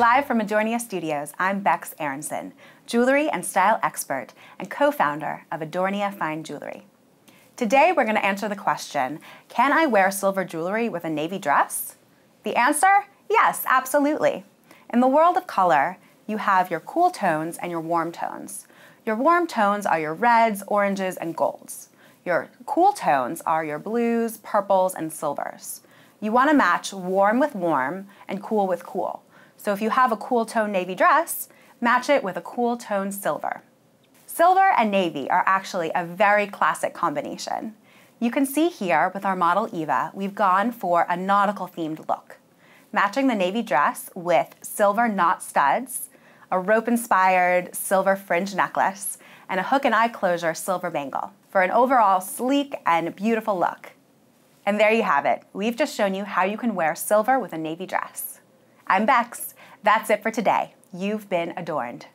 Live from Adornia Studios, I'm Bex Aronson, jewelry and style expert and co-founder of Adornia Fine Jewelry. Today we're going to answer the question, can I wear silver jewelry with a navy dress? The answer? Yes, absolutely. In the world of color, you have your cool tones and your warm tones. Your warm tones are your reds, oranges, and golds. Your cool tones are your blues, purples, and silvers. You want to match warm with warm and cool with cool. So if you have a cool tone navy dress, match it with a cool tone silver. Silver and navy are actually a very classic combination. You can see here with our model Eva, we've gone for a nautical themed look. Matching the navy dress with silver knot studs, a rope inspired silver fringe necklace, and a hook and eye closure silver bangle for an overall sleek and beautiful look. And there you have it. We've just shown you how you can wear silver with a navy dress. I'm Bex. That's it for today. You've been adorned.